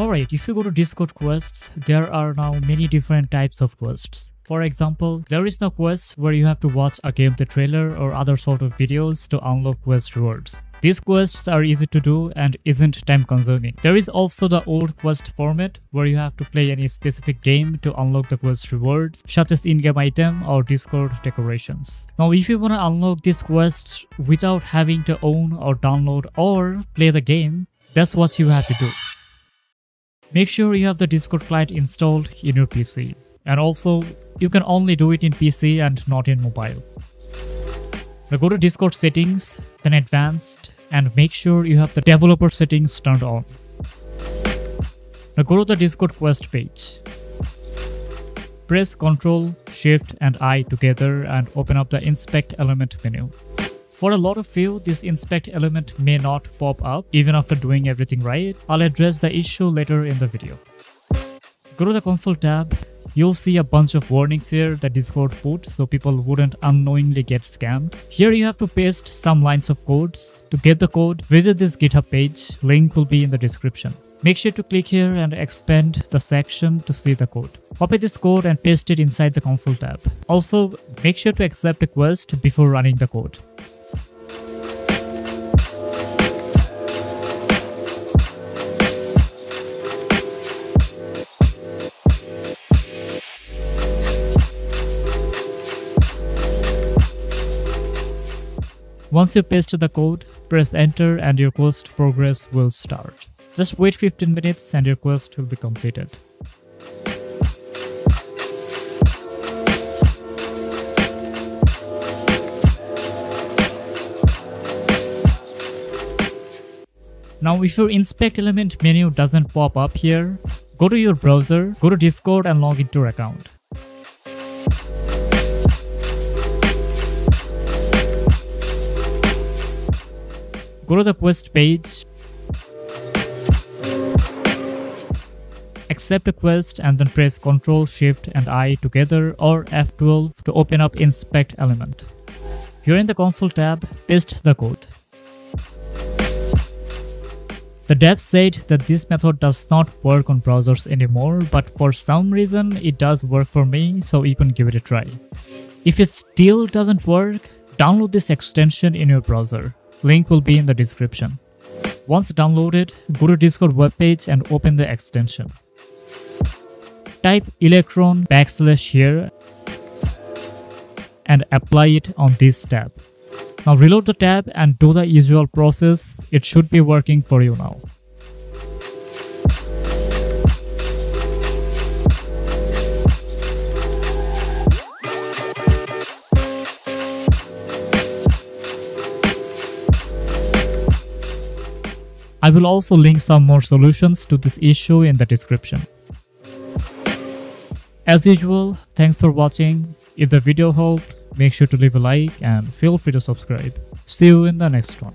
Alright, if you go to Discord quests, there are now many different types of quests. For example, there is no quest where you have to watch a gameplay trailer or other sort of videos to unlock quest rewards. These quests are easy to do and isn't time consuming. There is also the old quest format where you have to play any specific game to unlock the quest rewards such as in-game item or Discord decorations. Now if you wanna unlock these quests without having to own or download or play the game, that's what you have to do. Make sure you have the Discord client installed in your PC. And also, you can only do it in PC and not in mobile. Now go to Discord settings, then advanced, and make sure you have the developer settings turned on. Now go to the Discord quest page. Press Ctrl, Shift and I together and open up the inspect element menu. For a lot of you, this inspect element may not pop up even after doing everything right. I'll address the issue later in the video. Go to the console tab You'll see a bunch of warnings here that Discord put so people wouldn't unknowingly get scammed. Here you have to paste some lines of codes. To get the code, visit this GitHub page, link will be in the description. Make sure to click here and expand the section to see the code. Copy this code and paste it inside the console tab. Also, make sure to accept a quest before running the code. Once you paste the code, press enter and your quest progress will start. Just wait 15 minutes and your quest will be completed. Now if your inspect element menu doesn't pop up here, go to your browser, go to Discord and log into your account. Go to the quest page. Accept a quest and then press Ctrl, Shift and I together or F12 to open up inspect element. Here in the console tab, paste the code. The dev said that this method does not work on browsers anymore, but for some reason it does work for me, so you can give it a try. If it still doesn't work, download this extension in your browser. Link will be in the description. Once downloaded, go to Discord webpage and open the extension. Type electron backslash here and apply it on this tab. Now reload the tab and do the usual process. It should be working for you now. I will also link some more solutions to this issue in the description. As usual, thanks for watching. If the video helped, make sure to leave a like and feel free to subscribe. See you in the next one.